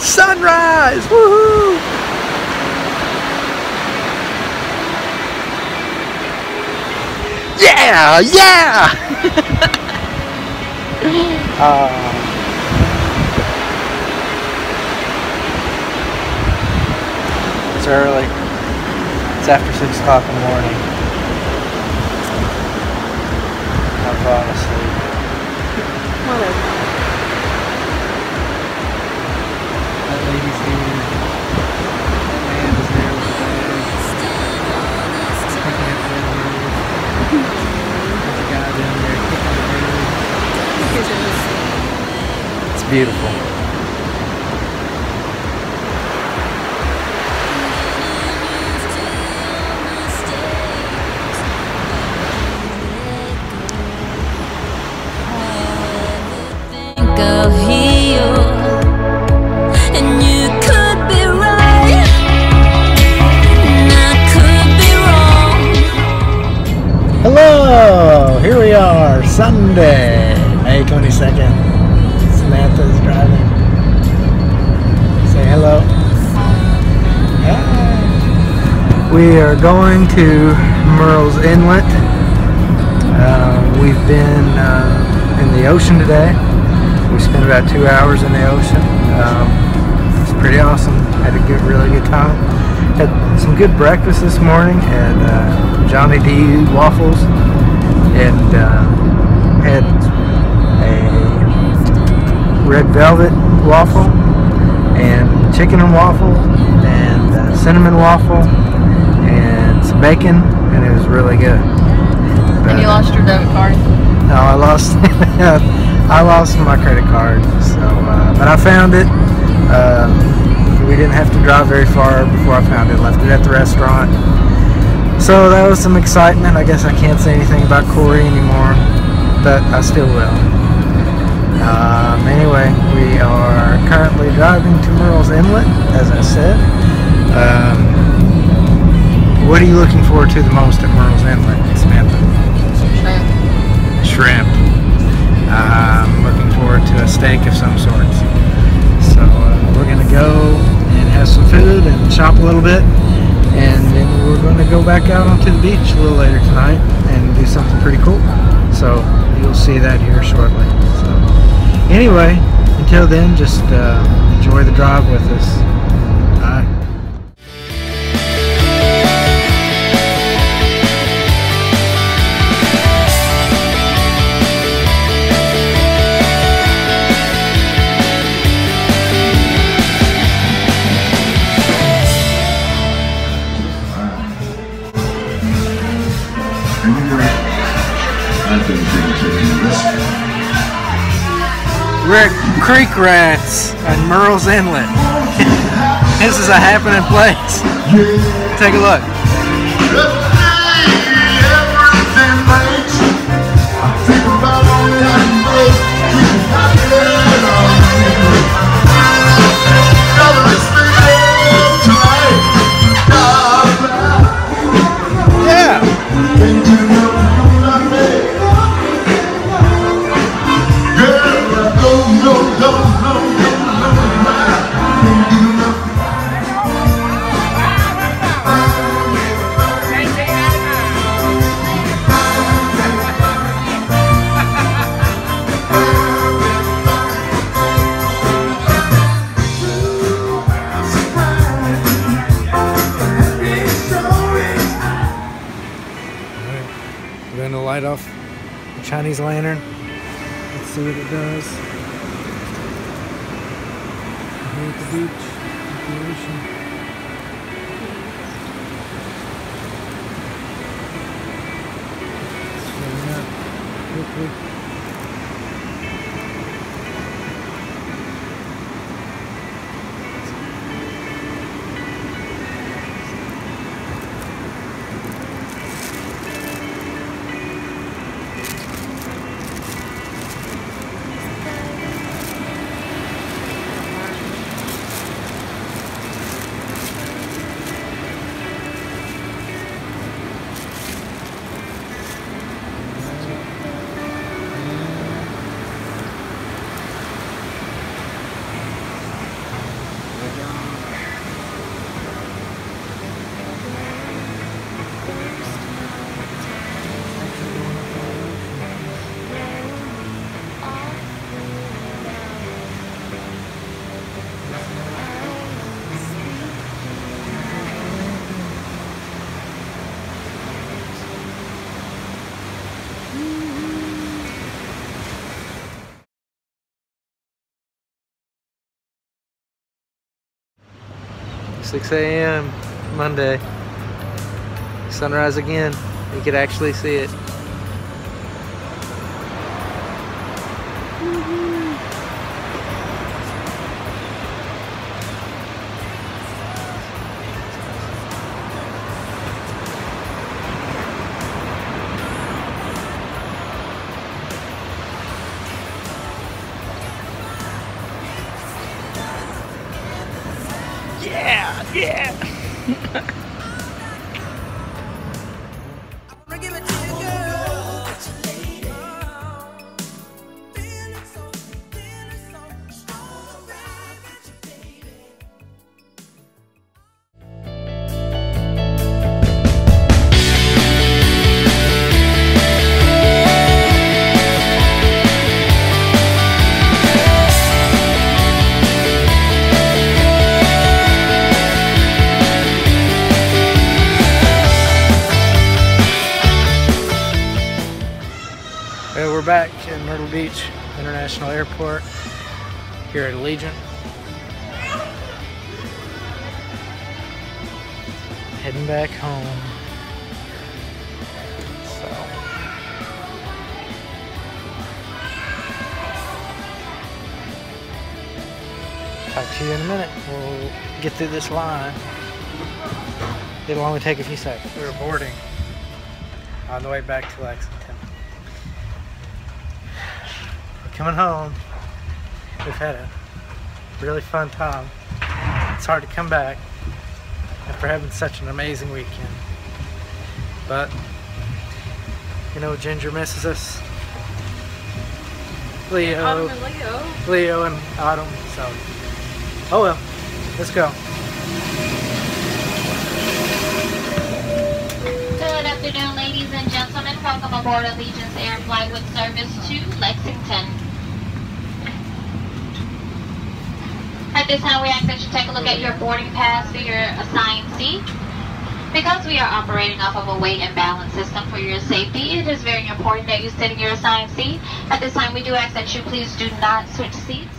Sunrise! Woohoo! Yeah! Yeah! uh, it's early. It's after 6 o'clock in the morning. I'm falling asleep. Whatever. Wrong. Hello! Here we are, Sunday, May 22nd. We are going to Murrells Inlet. Uh, we've been uh, in the ocean today. We spent about two hours in the ocean. Um, it's pretty awesome. Had a good, really good time. Had some good breakfast this morning. Had uh, Johnny D waffles and uh, had a red velvet waffle and chicken and waffle and uh, cinnamon waffle bacon and it was really good. And you lost your debit card. no, I lost. I lost my credit card. So, uh, but I found it. Um, we didn't have to drive very far before I found it. Left it at the restaurant. So that was some excitement. I guess I can't say anything about Corey anymore, but I still will. Um, anyway, we are currently driving to Murrells Inlet, as I said. What are you looking forward to the most at Murrells Inlet, Samantha? Shrimp. shrimp. I'm looking forward to a steak of some sort. So uh, we're gonna go and have some food and shop a little bit, and then we're gonna go back out onto the beach a little later tonight and do something pretty cool. So you'll see that here shortly. So anyway, until then, just uh, enjoy the drive with us. We're at Creek Rats at Murrells Inlet. this is a happening place. Take a look. Chinese lantern. Let's see what it does. Here at the beach, at the ocean. It's filling up quickly. Six a.m. Monday. Sunrise again. You could actually see it. Yeah, yeah. Beach International Airport here at Allegiant. Heading back home. So. Talk to you in a minute. We'll get through this line. It'll only take a few seconds. We're boarding on the way back to Lexington. Coming home. We've had a really fun time. It's hard to come back after having such an amazing weekend. But, you know, Ginger misses us. Leo, Autumn and Leo. Leo and Autumn, so. Oh well, let's go. Good afternoon, ladies and gentlemen. Welcome aboard Allegiant Air Flight with service to Lexington. At this time, we ask that you take a look at your boarding pass for your assigned seat. Because we are operating off of a weight and balance system for your safety, it is very important that you sit in your assigned seat. At this time, we do ask that you please do not switch seats.